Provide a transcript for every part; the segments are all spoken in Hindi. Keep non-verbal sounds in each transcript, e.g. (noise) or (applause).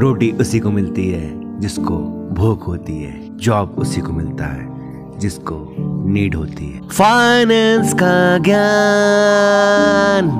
रोटी उसी को मिलती है जिसको भूख होती है। जॉब उसी को मिलता है जिसको नीड होती है। फाइनेंस का ज्ञान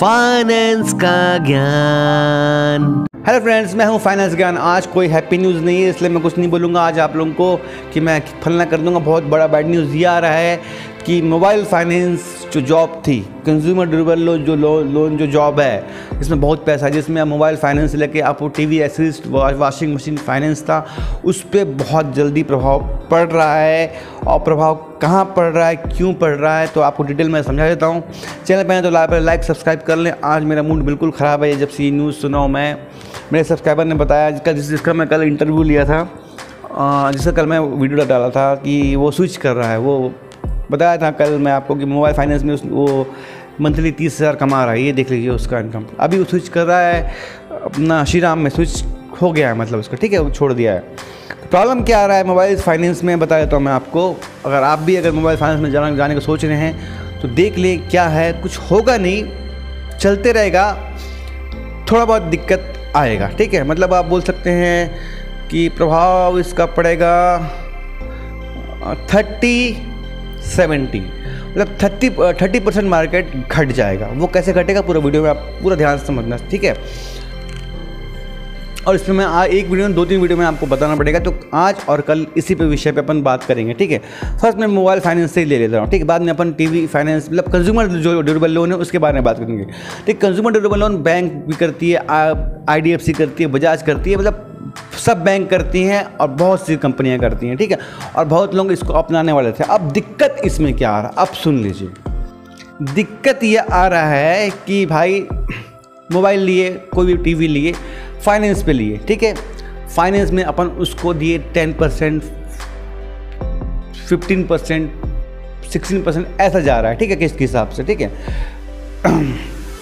फाइनेंस का ज्ञान। हेलो फ्रेंड्स मैं हूँ फाइनेंस ज्ञान। आज कोई हैप्पी न्यूज़ नहीं है, इसलिए मैं कुछ नहीं बोलूँगा। आज आप लोगों को कि मैं फलना कर दूँगा। बहुत बड़ा बैड न्यूज़ ये आ रहा है कि मोबाइल फाइनेंस जो जॉब थी कंज्यूमर ड्यूरेबल लोन जो लोन लोन जो जॉब है, इसमें बहुत पैसा है। जिसमें मोबाइल फाइनेंस लेके आपको T V assist washing machine finance था, उस पर बहुत जल्दी प्रभाव पड़ रहा है। और प्रभाव कहाँ पड़ रहा है, क्यों पड़ रहा है तो आपको डिटेल में समझा देता हूँ। चैनल पर तो लाइक सब्सक्राइब कर लें। आज मेरा मूड बिल्कुल ख़राब है जब से न्यूज़ सुना मैं। मेरे सब्सक्राइबर ने बताया, जिसका, जिस जिसका मैं कल इंटरव्यू लिया था जिसका कल मैं वीडियो डाला था कि वो स्विच कर रहा है, वो बताया था कल मैं आपको कि मोबाइल फाइनेंस में उस वो मंथली तीस हज़ार कमा रहा है, ये देख लीजिए उसका इनकम। अभी वो स्विच कर रहा है, अपना श्रीराम में स्विच हो गया है मतलब उसका, ठीक है, वो छोड़ दिया है। प्रॉब्लम क्या आ रहा है मोबाइल फाइनेंस में बता देता हूँ मैं आपको। अगर आप भी अगर मोबाइल फाइनेंस में जाना जाने का सोच रहे हैं तो देख लें क्या है, कुछ होगा नहीं, चलते रहेगा, थोड़ा बहुत दिक्कत आएगा, ठीक है। मतलब आप बोल सकते हैं कि प्रभाव इसका पड़ेगा थर्टी सेवेंटी। मतलब थर्टी थर्टी परसेंट मार्केट घट जाएगा। वो कैसे घटेगा पूरा वीडियो में आप पूरा ध्यान से समझना ठीक है? और इसमें मैं आ, एक वीडियो में दो तीन वीडियो में आपको बताना पड़ेगा। तो आज और कल इसी पे विषय पे अपन बात करेंगे ठीक है? फ़र्स्ट मैं मोबाइल फाइनेंस से ही ले लेता हूँ ठीक है? बाद में अपन टीवी फाइनेंस मतलब कंज्यूमर जो ड्यूरेबल लोन है उसके बारे में बात करेंगे। ठीक कंज्यूमर ड्यूरेबल लोन बैंक भी करती है आईडीएफसी करती है बजाज करती है मतलब सब बैंक करती हैं और बहुत सी कंपनियाँ करती हैं, ठीक है? और बहुत लोग इसको अपनाने वाले थे। अब दिक्कत इसमें क्या आ रहा अब सुन लीजिए। दिक्कत ये आ रहा है कि भाई, मोबाइल लिए, कोई भी टीवी लिए फाइनेंस पे लिए, ठीक है? फाइनेंस में अपन उसको दिए ten percent fifteen percent sixteen percent ऐसा जा रहा है, ठीक है? किसके हिसाब से, ठीक है? (clears throat)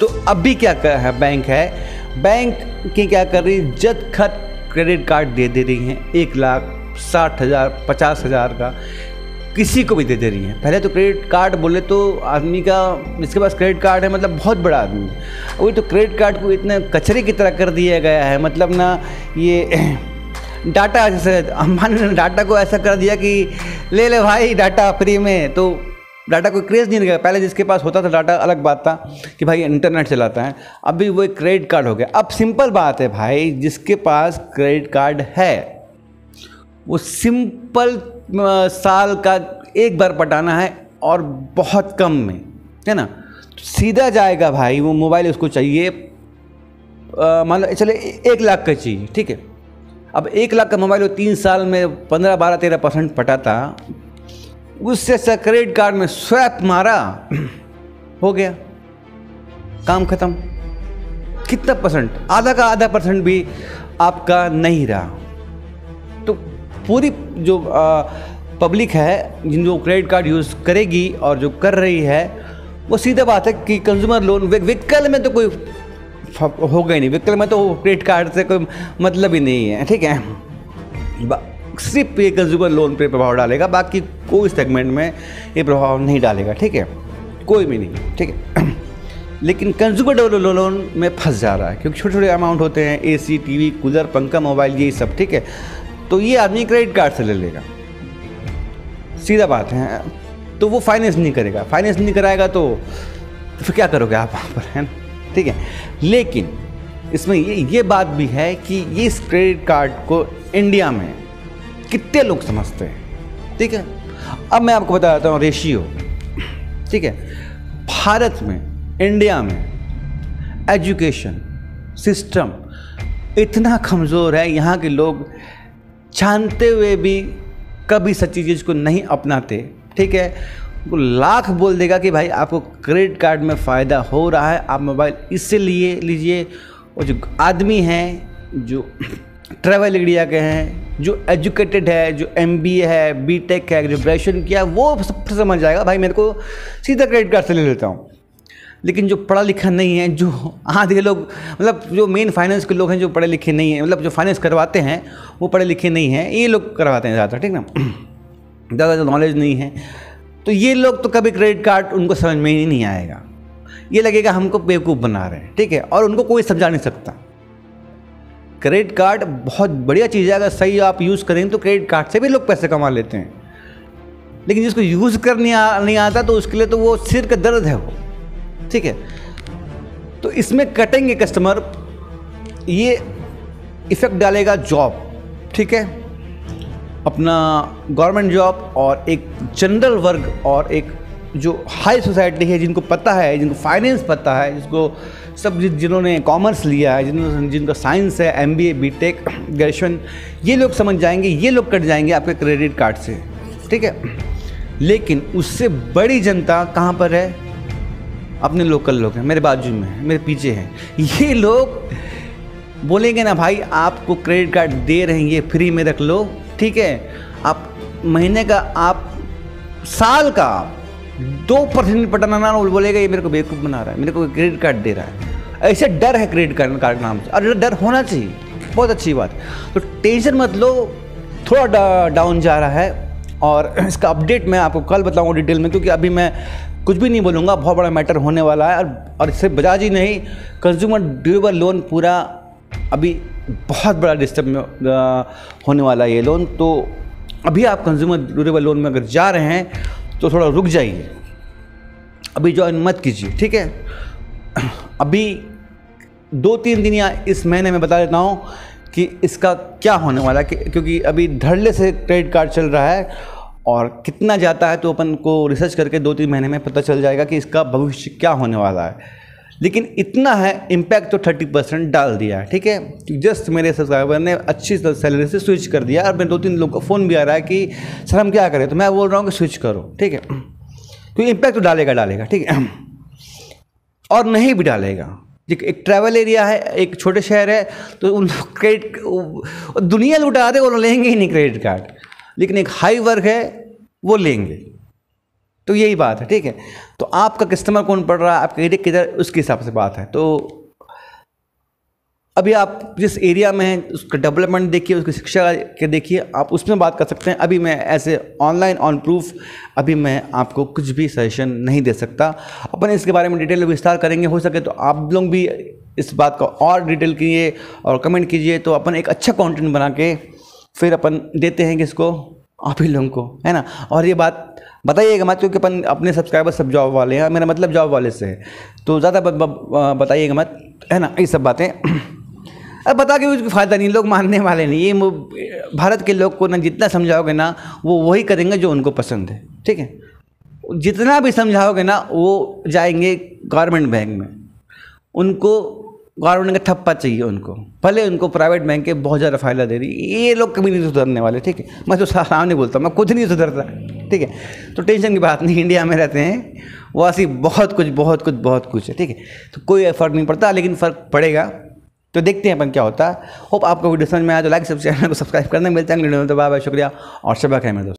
तो अभी क्या कर है बैंक है? बैंक की क्या कर रही जद खत क्रेडिट कार्ड दे दे रही हैं, एक लाख साठ हज़ार, पचास हज़ार का, किसी को भी दे दे रही हैं। पहले तो क्रेडिट कार्ड बोले तो आदमी का, जिसके पास क्रेडिट कार्ड है मतलब बहुत बड़ा आदमी। वही तो क्रेडिट कार्ड को इतने कचरे की तरह कर दिया गया है मतलब ना ये (clears throat) डाटा, जैसे अंबानी ने डाटा को ऐसा कर दिया कि, ले ले भाई डाटा फ्री में। तो डाटा कोई क्रेज़ नहीं गया पहले जिसके पास होता था डाटा, अलग बात था कि भाई इंटरनेट चलाता है। अभी वो एक क्रेडिट कार्ड हो गया। अब सिंपल बात है भाई, जिसके पास क्रेडिट कार्ड है, वो सिंपल साल का एक बार पटाना है और बहुत कम में, है ना? सीधा जाएगा भाई, वो मोबाइल उसको चाहिए मान लो, चले, एक लाख का चाहिए, ठीक है? अब एक लाख का मोबाइल वो तीन साल में पंद्रह, बारह, तेरह परसेंट पटाता उससे क्रेडिट कार्ड में स्वैप मारा हो गया। काम खत्म। कितना परसेंट आधा का आधा परसेंट भी आपका नहीं रहा। तो पूरी जो आ, पब्लिक है जिन जो क्रेडिट कार्ड यूज़ करेगी और जो कर रही है वो सीधा बात है कि कंज्यूमर लोन व्हीकल में तो कोई ही नहीं। व्हीकल में तो क्रेडिट कार्ड से कोई मतलब ही नहीं है ठीक है? सिर्फ़ ये कंज्यूमर लोन पे प्रभाव डालेगा, बाकी कोई सेगमेंट में ये प्रभाव नहीं डालेगा, ठीक है? कोई भी नहीं, ठीक है? (clears throat) लेकिन कंज्यूमर डेवलप लोन में फंस जा रहा है, क्योंकि छोटे छोटे अमाउंट होते हैं A C T V cooler पंखा मोबाइल ये सब, ठीक है? तो ये आदमी क्रेडिट कार्ड से ले लेगा। सीधा बात है तो वो फाइनेंस नहीं करेगा। फाइनेंस नहीं कराएगा तो फिर क्या करोगे आप वहाँ पर, है ना? ठीक है? लेकिन इसमें ये ये बात भी है कि इस क्रेडिट कार्ड को इंडिया में कितने लोग समझते हैं? ठीक है? अब मैं आपको बता देता हूँ, रेशियो। ठीक है? भारत में, इंडिया में, एजुकेशन सिस्टम इतना कमज़ोर है, यहाँ के लोग जानते हुए भी कभी सच्ची चीज़ को नहीं अपनाते। ठीक है? वो लाख बोल देगा कि भाई आपको क्रेडिट कार्ड में फ़ायदा हो रहा है, आप मोबाइल इससे लिए लीजिए। और जो आदमी हैं, जो ट्रैवल इंडिया के हैं, जो एजुकेटेड है, जो एम है बी टेक है ग्रेजुएशन किया, वो सब समझ जाएगा, भाई मेरे को सीधा क्रेडिट कार्ड से ले लेता हूँ। लेकिन जो पढ़ा लिखा नहीं है, जो आधे लोग मतलब जो मेन फाइनेंस के लोग हैं, जो पढ़े लिखे नहीं हैं मतलब जो फाइनेंस करवाते हैं, वो पढ़े लिखे नहीं हैं, ये लोग करवाते हैं ज़्यादा ठीक ना? (clears throat) ज़्यादा नॉलेज नहीं है। तो ये लोग तो कभी क्रेडिट कार्ड उनको समझ में ही नहीं आएगा। ये लगेगा हमको बेवकूफ़ बना रहे हैं, ठीक है? और उनको कोई समझा नहीं सकता। क्रेडिट कार्ड बहुत बढ़िया चीज़ है अगर सही आप यूज़ करेंगे तो क्रेडिट कार्ड से भी लोग पैसे कमा लेते हैं। लेकिन जिसको यूज़ करने आ, नहीं आता तो उसके लिए तो वो सिर का दर्द है वो। ठीक है? तो इसमें कटेंगे कस्टमर ये इफ़ेक्ट डालेगा जॉब। ठीक है? अपना गवर्नमेंट जॉब और एक जनरल वर्ग और एक जो हाई सोसाइटी है, जिनको पता है, जिनको फाइनेंस पता है, जिसको सब जिन्होंने कॉमर्स लिया है जिन्होंने जिनका साइंस है M B A B tech graduation ये लोग समझ जाएँगे, ये लोग कट जाएँगे आपके क्रेडिट कार्ड से, ठीक है? लेकिन उससे बड़ी जनता कहाँ पर है? अपने लोकल लोग हैं, मेरे बाजू में मेरे पीछे हैं। ये लोग बोलेंगे ना, भाई, आपको क्रेडिट कार्ड दे रहे हैं, ये फ्री में रख लो, ठीक है? आप महीने का, आप साल का दो परसेंट पटाना ना बोलेगा, ये मेरे को बेवकूफ़ बना रहा है, मेरे को क्रेडिट कार्ड दे रहा है। ऐसे डर है क्रेडिट कार्ड कार्ड नाम से। और डर होना चाहिए। बहुत अच्छी बात। तो टेंशन मत लो, थोड़ा डाउन जा रहा है। और इसका अपडेट मैं आपको कल बताऊँगा डिटेल में, क्योंकि अभी मैं कुछ भी नहीं बोलूँगा, बहुत बड़ा मैटर होने वाला है। और और सिर्फ़ बजाज ही नहीं कंज्यूमर ड्यूरेबल लोन पूरा अभी बहुत बड़ा डिस्टर्ब होने वाला है ये लोन तो अभी आप कंज्यूमर ड्यूरेबल लोन में अगर जा रहे हैं तो थोड़ा रुक जाइए। अभी ज्वाइन मत कीजिए, ठीक है? अभी दो तीन दिन या इस महीने में बता देता हूँ कि इसका क्या होने वाला है क्योंकि अभी धड़ल्ले से क्रेडिट कार्ड चल रहा है और कितना जाता है तो अपन को रिसर्च करके दो तीन महीने में पता चल जाएगा कि इसका भविष्य क्या होने वाला है। लेकिन इतना है इम्पैक्ट तो थर्टी परसेंट डाल दिया है, ठीक है? जस्ट मेरे सब्सक्राइबर ने अच्छी सैलरी से स्विच कर दिया और मेरे दो तीन लोगों का फ़ोन भी आ रहा है कि, सर, हम क्या करें? तो मैं बोल रहा हूँ कि स्विच करो, ठीक है? क्योंकि इम्पैक्ट तो डालेगा डालेगा, ठीक है? और नहीं भी डालेगा। एक ट्रैवल एरिया है, एक छोटे शहर है तो उन क्रेडिट दुनिया लुटा दे, वो लेंगे ही नहीं क्रेडिट कार्ड लेकिन एक हाई वर्क है, वो लेंगे। तो यही बात है, ठीक है? तो आपका कस्टमर कौन पड़ रहा है, आपका एरिया किधर, उसके हिसाब से बात है। तो अभी आप जिस एरिया में हैं, उसका डेवलपमेंट देखिए, उसकी शिक्षा के देखिए, आप उसमें बात कर सकते हैं। अभी मैं ऐसे ऑनलाइन ऑन प्रूफ अभी मैं आपको कुछ भी सजेशन नहीं दे सकता। अपन इसके बारे में डिटेल विस्तार करेंगे, हो सके तो आप लोग भी इस बात का और डिटेल कीजिए और कमेंट कीजिए तो अपन एक अच्छा कंटेंट बना के फिर अपन देते हैं किसको। आप ही लोगों को, है ना? और ये बात बताइएगा मत, क्योंकि अपन अपने सब्सक्राइबर सब जॉब वाले हैं, मेरा मतलब जॉब वाले से है। तो ज़्यादा बताइएगा मत, है ना? ये सब बातें। अब बता के कुछ फ़ायदा नहीं, लोग मानने वाले नहीं। ये भारत के लोग को ना जितना समझाओगे ना, वो वही करेंगे जो उनको पसंद है, ठीक है? जितना भी समझाओगे ना, वो जाएँगे गवर्नमेंट बैंक में। उनको गवर्नमेंट का थप्पा चाहिए उनको। भले उनको प्राइवेट बैंक के बहुत ज़्यादा फ़ायदा दे रही ये लोग कभी नहीं सुधरने वाले, ठीक है? मैं तो सामने बोलता मैं खुद नहीं सुधरता, ठीक है? तो टेंशन की बात नहीं, इंडिया में रहते हैं वो ऐसी बहुत कुछ बहुत कुछ बहुत कुछ है, ठीक है? तो कोई फ़र्क नहीं पड़ता, लेकिन फ़र्क पड़ेगा। तो देखते हैं अपन क्या होता। है होप आपको वीडियो समझ में आया तो लाइक सब चैनल को सब्सक्राइब करना, मिलता है वीडियो में। तो बाय बाय शुक्रिया और शबा है मैं दोस्त।